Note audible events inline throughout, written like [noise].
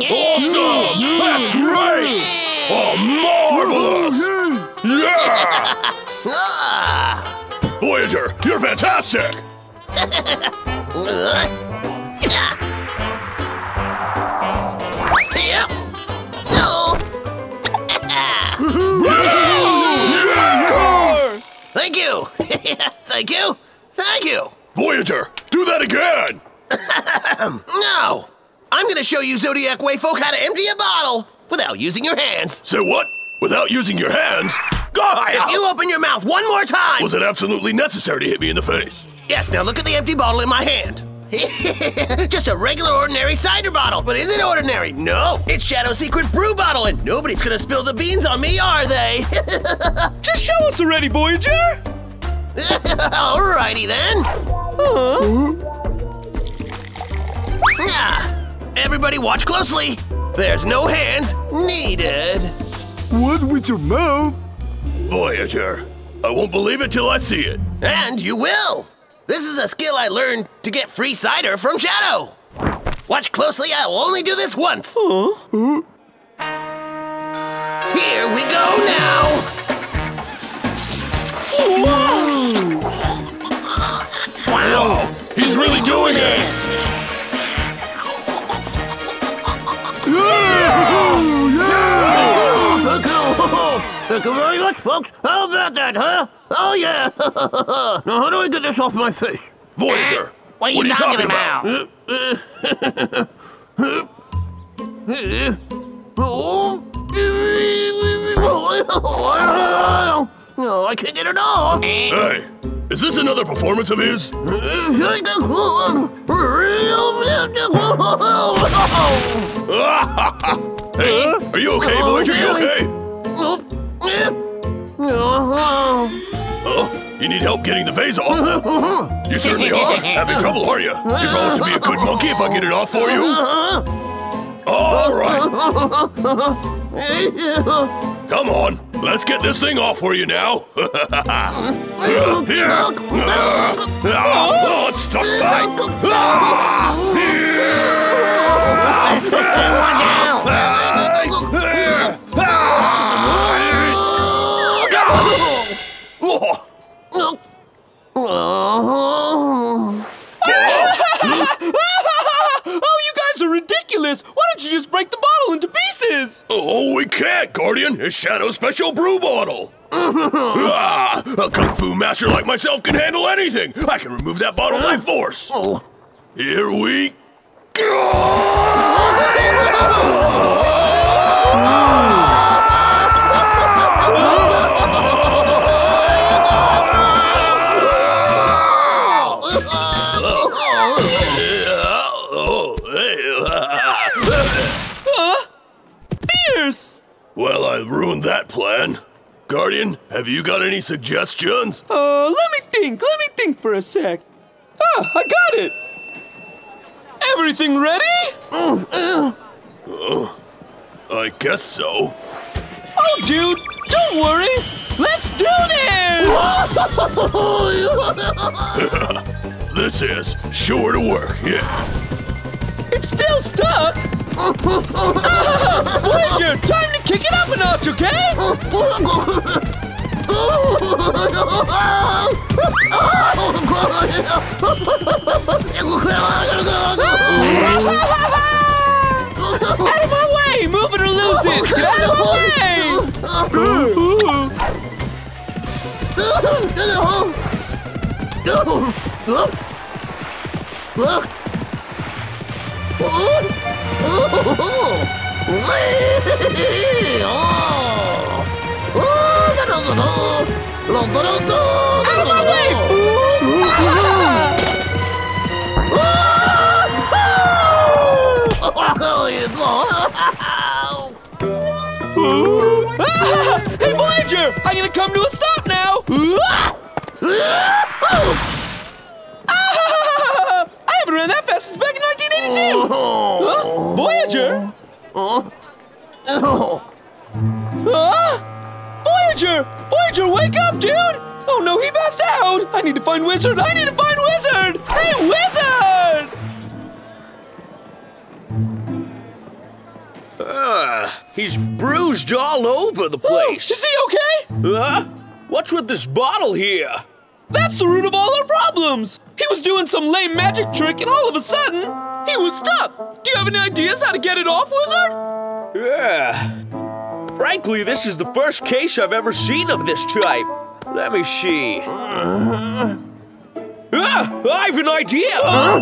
Awesome! That's great! Oh, marvelous! Yeah! Ah. Voyager, you're fantastic! Yeah. Thank you. [laughs] Thank you. Thank you. Voyager, do that again! [coughs] No. I'm gonna show you Zodiac Way folk how to empty a bottle without using your hands. Say what? Without using your hands? God! If you open your mouth one more time. Was it absolutely necessary to hit me in the face? Yes, now look at the empty bottle in my hand. [laughs] Just a regular ordinary cider bottle. But is it ordinary? No. It's Shadow Secret Brew Bottle, and nobody's gonna spill the beans on me, are they? [laughs] Just show us already, Voyager! [laughs] Alrighty then. Ah, everybody watch closely. There's no hands needed. What with your mouth? Voyager, I won't believe it till I see it. And you will. This is a skill I learned to get free cider from Shadow. Watch closely, I will only do this once. Huh? Here we go now. Whoa. Wow, he's really doing it! Thank you very much, folks. How about that, huh? Oh, yeah. [laughs] now, how do I get this off my face? Voyager, What are you, talking, about? No, oh, I can't get it off. Hey, is this another performance of his? [laughs] [laughs] hey, are you okay, Voyager? You okay? You need help getting the vase off? [laughs] You certainly are. Having trouble, are you? You promise to be a good monkey if I get it off for you? All right. Come on, let's get this thing off for you now. [laughs] Here. Ah, oh, it's stuck tight. Ah, [laughs] ridiculous! Why don't you just break the bottle into pieces? Oh, we can't, Guardian. It's Shadow Special Brew Bottle. [laughs] ah, a kung fu master like myself can handle anything. I can remove that bottle by force. Here we Oh, [laughs] [laughs] that plan. Guardian, have you got any suggestions? Uh, let me think, let me think for a sec. Ah, I got it! Everything ready? I guess so. Oh, dude, don't worry! Let's do this! [laughs] This is sure to work, yeah. It's still stuck! Voyager, time to kick it up a notch, okay? Out of my way! Move it or lose it! Get out of my way! [laughs] [laughs] Out of my way, fool! Hey, Voyager! I'm gonna come to a stop now! Ah! Ah! I haven't ran that fast since back in 1982! Huh? Voyager? Huh? Voyager! Voyager, wake up, dude! Oh no, he passed out! I need to find Wizard! I need to find Wizard! Hey, Wizard! Uh, he's bruised all over the place. Is he okay? Huh? What's with this bottle here? That's the root of all our problems. He was doing some lame magic trick and all of a sudden, he was stuck. Do you have any ideas how to get it off, wizard? Yeah. Frankly, this is the first case I've ever seen of this type. Let me see. Ah, I have an idea!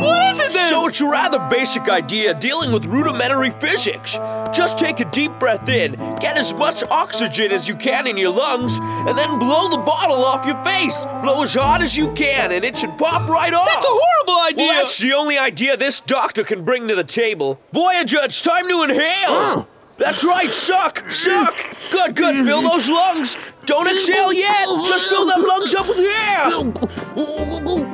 what is it then? So it's a rather basic idea dealing with rudimentary physics. Just take a deep breath in, get as much oxygen as you can in your lungs, and then blow the bottle off your face. Blow as hard as you can, and it should pop right off. That's a horrible idea. Well, that's the only idea this doctor can bring to the table. Voyager, it's time to inhale! That's right, suck, suck! Good, good, fill those lungs! Don't exhale yet! Just fill them lungs up with air! [laughs]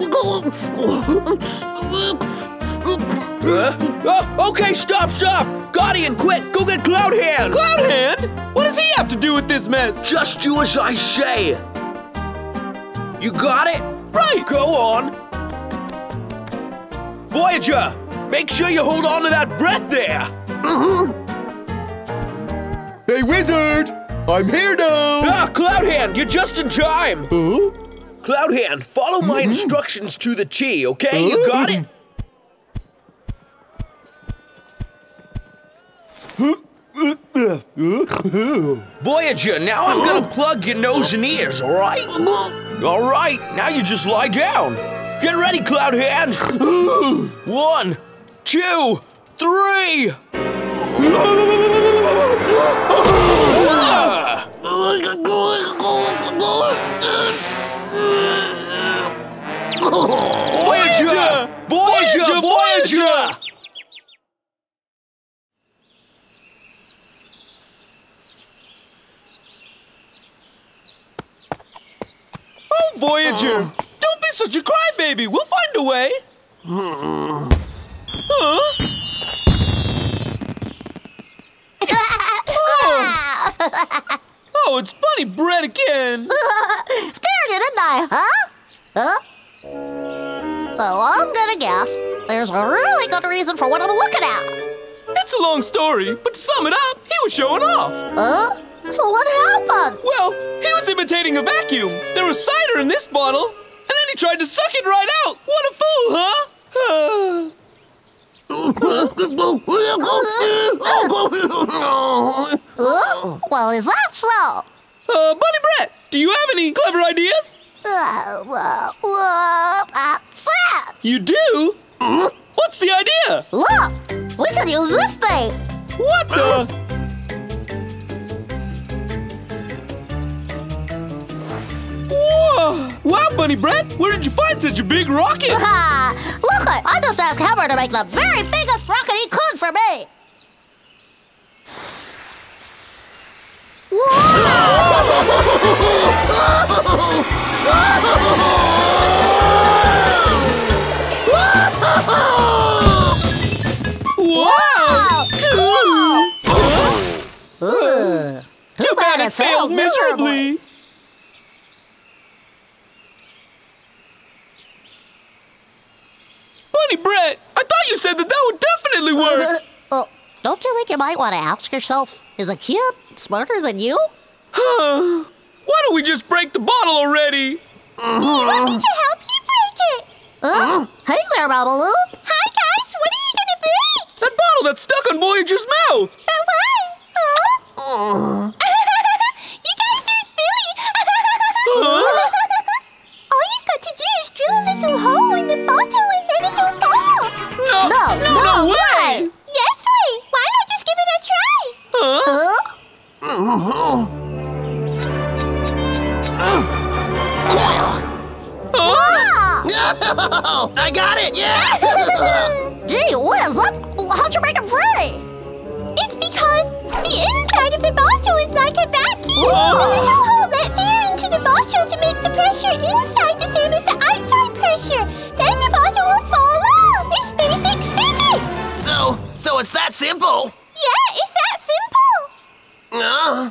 Huh? Oh, okay, stop, stop! Guardian, quick, go get Cloud Hand! Cloud Hand? What does he have to do with this mess? Just do as I say! You got it? Right. Go on! Voyager, make sure you hold on to that breath there! Hey, wizard! I'm here now! Ah, Cloud Hand, you're just in time! Huh? Cloud Hand, follow my instructions to the T, okay? You got it? Voyager, now I'm gonna plug your nose and ears, alright? Alright, now you just lie down. Get ready, Cloud Hand! One, two, three! [laughs] Ah! Voyager! Voyager! Voyager! Oh, Voyager. Don't be such a crybaby. We'll find a way. Huh? [laughs] Oh. oh, it's Bunny Brett again. [laughs] Didn't I? Huh? Huh? So I'm gonna guess there's a really good reason for what I'm looking at. It's a long story, but to sum it up, he was showing off. Huh? So what happened? Well, he was imitating a vacuum. There was cider in this bottle, and then he tried to suck it right out. What a fool, huh? Huh? [sighs] Well, is that so? Uh, Bunny Brett, do you have any clever ideas? Uh, well, well, that's it. You do? What's the idea? Look, we could use this thing. What the? Whoa! Wow, Bunny Brett, where did you find such a big rocket? [laughs] Look, I just asked Hammer to make the very biggest rocket he could for me. Too bad it failed miserably. Bunny Brett, I thought you said that that would definitely uh, work. Uh, uh, don't you think you might want to ask yourself, is a kid smarter than you? [sighs] Why don't we just break the bottle already? Do you want me to help you break it? Huh? Hey there, Babaloo. Hi, guys. What are you gonna break? That bottle that's stuck on Voyager's mouth. Oh, I got it! Yeah! [laughs] Gee whiz, that's, how'd you make it free? It's because the inside of the bottle is like a vacuum. Whoa. A little hole lets air into the bottle to make the pressure inside the same as the outside pressure. Then the bottle will fall off. It's basic physics. so, so it's that simple? Yeah, it's that simple. Uh,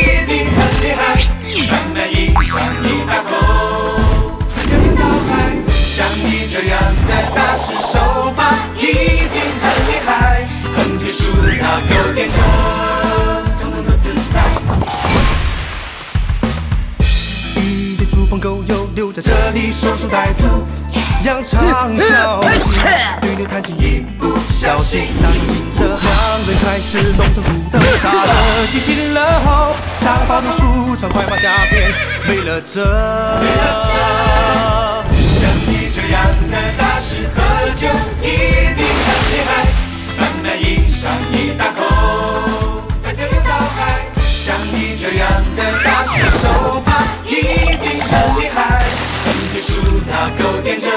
开始弄成土豆沙的机器了后，沙发的书超快马加鞭没了这。像你这样的大师，喝酒一定很厉害，慢慢饮上一大口，看着又倒海。像你这样的大师，手法一定很厉害，横撇竖他勾点着。